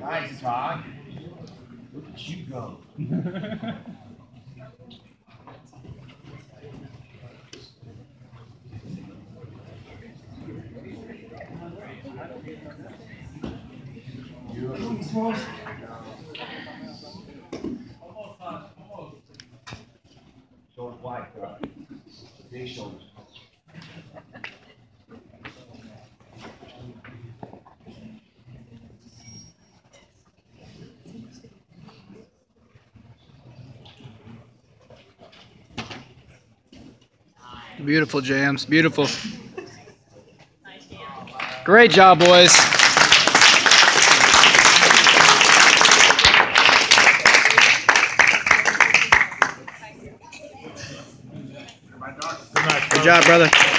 Nice, Todd. Look at you go. Almost. Shoulders wide. Big shoulders. Beautiful jams. Beautiful. Great job, boys. Good job, brother.